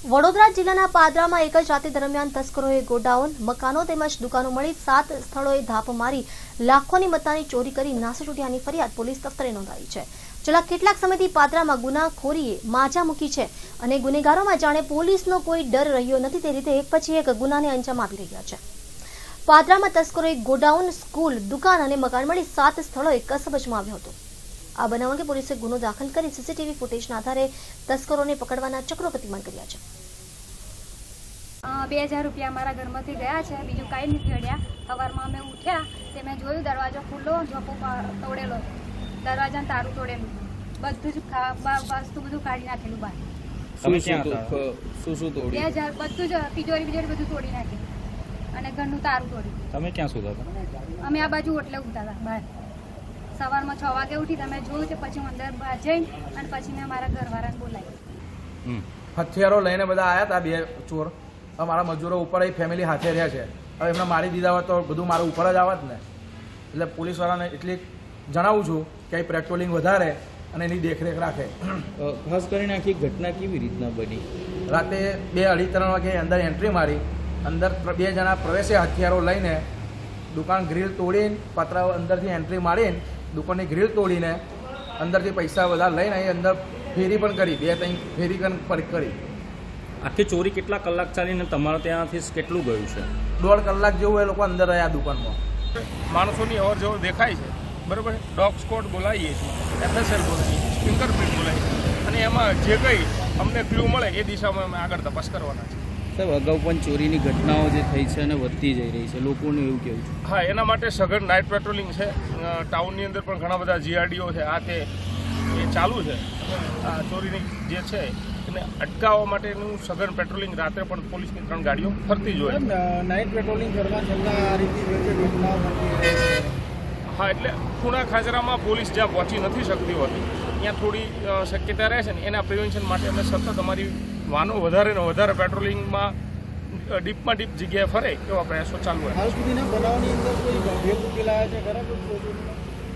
વડોદરા જિલ્લાના પાદરામાં એક જ રાતે દરમિયાન તસ્કરોએ ગોડાઉન, મકાનો તેમજ દુકાનો મળી સાત સ્થળોએ ધાપ મારી લાખોની મત્તાની ચોરી કરી નાસી ફરિયાદ પોલીસ દફતરે નોંધાઈ છે. છેલ્લા કેટલાક સમયથી પાદરામાં ગુનાખોરીએ માજા મૂકી છે અને ગુનેગારોમાં જાણે પોલીસનો કોઈ ડર રહ્યો નથી તે રીતે એક પછી એક ગુનાને અંજામ આપી રહ્યા છે. પાદરામાં તસ્કરોએ ગોડાઉન, સ્કૂલ, દુકાન અને મકાન મળી સાત સ્થળોએ કસબ આવ્યો હતો. આ બનાવ અંગે પોલીસે ગુનો દાખલ કરી સીસીટીવી ફૂટેજના આધારે તસ્કરોને પકડવાના ચક્રો ગતિમાન કર્યા છે. બે હજાર રૂપિયા મારા ઘરમાંથી ગયા છે. બીજું કાંઈ નથી અડ્યા. સવારમાં અમે ઉઠ્યા તે મેં જોયું દરવાજો ખુલ્લો ઝોપો તોડેલો. દરવાજાને તારું તોડેલું. બધું જ ખા- વસ્તુ બધું કાઢી નાખેલું બહાર. શું શું બે હજાર બધું જ તિજોરી બિજોરી બધું તોડી નાખ્યું અને ઘરનું તારું તોડ્યું. તમે ક્યાં સુતા હતા? અમે આ બાજુ ઓટલે ઉગતા હતા બહાર. સવારમાં છ વાગે ઉઠી તમે જોયું કે પછી હું અંદર બહાર અને પછી મેં મારા ઘરવાળાને બોલાવી. હથિયારો લઈને બધા આવ્યા હતા બે ચોર. હવે મારા મજૂરો ઉપર એ ફેમિલી હાથે રહ્યા છે. હવે એમને મારી દીધા હોત તો બધું મારું ઉપર જ આવત ને. એટલે પોલીસવાળાને એટલી જણાવું છું કે અહીં પેટ્રોલિંગ વધારે અને એની દેખરેખ રાખે. ખાસ કરીને આખી ઘટના કેવી રીતના બની? રાતે બે અઢી ત્રણ વાગે અંદર એન્ટ્રી મારી. અંદર બે જણા પ્રવેશે હથિયારો લઈને દુકાન ગ્રીલ તોડીને પતરા અંદરથી એન્ટ્રી મારીને દુકાનની ગ્રીલ તોડીને અંદરથી પૈસા બધા લઈને અહીં અંદર ફેરી પણ કરી બે ત્રણ ફેરી પણ કરી. આખી ચોરી કેટલા કલાક ચાલીને તમારે ત્યાંથી કેટલું ગયું છે? દોઢ કલાક જેવું એ લોકો અંદર રહ્યા દુકાનમાં. માણસોની અવર જવર દેખાય છે બરાબર? ડોગ સ્કોટ બોલાવીએ છીએ એફએસએલ બોલાવીએ ફિંગરપ્રિન્ટ બોલાવીએ અને એમાં જે કંઈ અમને ક્લ્યુ મળે એ દિશામાં અમે આગળ તપાસ કરવાના છે સાહેબ અગાઉ પણ ચોરીની ઘટનાઓ જે થઈ છે અને વધતી જઈ રહી છે લોકોનું એવું કેવું છે. હા એના માટે સઘન નાઇટ પેટ્રોલિંગ છે. ટાઉનની અંદર પણ ઘણા બધા જીઆરડીઓ છે. આ તે એ ચાલુ છે. આ ચોરીની જે છે એને અટકાવવા માટેનું સઘન પેટ્રોલિંગ રાત્રે પણ પોલીસની ત્રણ ગાડીઓ ફરતી જ હોય નાઇટ પેટ્રોલિંગ કરવા છેલ્લા આ રીતે જે ઘટનાઓ હા એટલે ખૂણા ખાજરામાં પોલીસ જ્યાં પહોંચી નથી શકતી હોતી ત્યાં થોડી શક્યતા રહે છે ને એના પ્રિવેન્શન માટે અમે સતત અમારી વાનો વધારે ને વધારે પેટ્રોલિંગમાં ડીપમાં ડીપ જગ્યાએ ફરે એવા પ્રયાસો ચાલુ?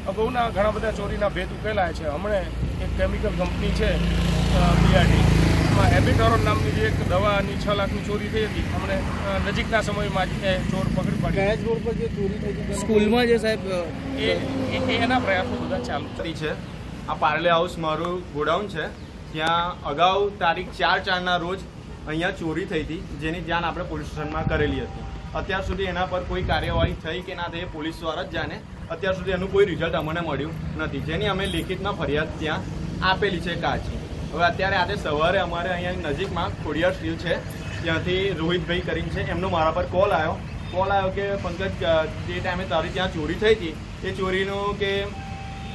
અગાઉના ઘણા બધા ચોરીના ભેદ ઉકેલાય છે. હમણે એક કેમિકલ કંપની છે બીઆરડી એમાં એબિટોરોન નામની જે એક દવાની છ લાખની ચોરી થઈ હતી. હમણે નજીકના સમયમાં જ એ ચોર પકડી પાડી. રોડ પર જે ચોરી થઈ હતી સ્કૂલમાં જે સાહેબ એ- એના પ્રયાસો બધા ચાલુ. થઈ છે. આ પાર્લે હાઉસ મારું ગોડાઉન છે. ત્યાં અગાઉ તારીખ ચાર ચારના રોજ અહીંયા ચોરી થઈ હતી, જેની જાણ આપણે પોલીસ સ્ટેશનમાં કરેલી હતી. અત્યાર સુધી એના પર કોઈ કાર્યવાહી થઈ કે ના થઈ પોલીસ દ્વારા જ જાણે. અત્યાર સુધી એનું કોઈ રિઝલ્ટ અમને મળ્યું નથી. જેની અમે લેખિતમાં ફરિયાદ ત્યાં આપેલી છે કાચી. હવે અત્યારે આજે સવારે અમારે અહીંયા નજીકમાં ખોડિયાર સ્ટીલ છે. ત્યાંથી રોહિતભાઈ કરીને છે. એમનો મારા પર કોલ આવ્યો. કોલ આવ્યો કે પંકજ જે ટાઈમે તારી ત્યાં ચોરી થઈ હતી, એ ચોરીનું કે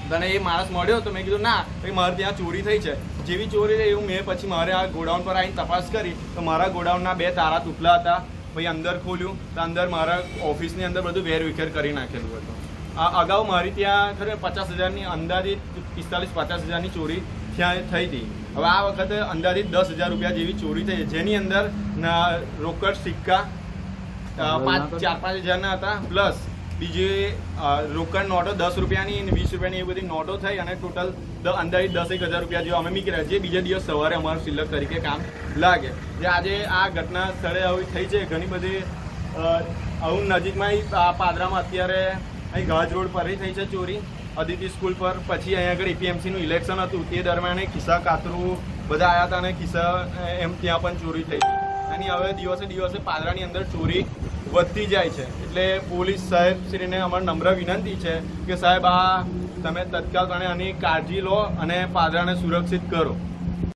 તને એ માણસ મળ્યો તો મેં કીધું ના ભાઈ મારે ત્યાં ચોરી થઈ છે. જેવી ચોરી થઈ એવું મેં પછી મારે આ ગોડાઉન પર આવીને તપાસ કરી. તો મારા ગોડાઉનના બે તારા તૂટલા હતા. પછી અંદર ખોલ્યું તો અંદર મારા ઓફિસની અંદર બધું વેરવિખેર કરી નાખેલું હતું. આ અગાઉ મારી ત્યાં ખરે પચાસ હજારની અંદાજિત પિસ્તાલીસ પચાસ હજારની ચોરી ત્યાં થઈ હતી. હવે આ વખતે અંદાજિત દસ હજાર રૂપિયા જેવી ચોરી થઈ જેની અંદર રોકડ સિક્કા પાંચ ચાર પાંચ હજારના હતા પ્લસ બીજી રોકડ નોટો દસ રૂપિયાની વીસ રૂપિયાની એ બધી નોટો થઈ અને ટોટલ અંદાજિત દસ એક હજાર રૂપિયા જેવા અમે મીકી રહ્યા જે બીજા દિવસ સવારે અમારું સિલક તરીકે કામ લાગે. જે આજે આ ઘટના સ્થળે આવી થઈ છે. ઘણી બધી આવું નજીકમાં આ પાદરામાં અત્યારે અહીં ગાજ રોડ પર થઈ છે ચોરી. અદિતિ સ્કૂલ પર પછી અહીંયા આગળ એપીએમસીનું ઇલેક્શન હતું. તે દરમિયાન ખિસ્સા કાતરું બધા આવ્યા હતા અને ખિસ્સા એમ ત્યાં પણ ચોરી થઈ. અને હવે દિવસે દિવસે પાદરાની અંદર ચોરી વધતી જાય છે. એટલે પોલીસ સાહેબ શ્રીને અમારી નમ્ર વિનંતી છે કે સાહેબ આ તમે તત્કાલ આની કાળજી લો અને પાદરાને સુરક્ષિત કરો.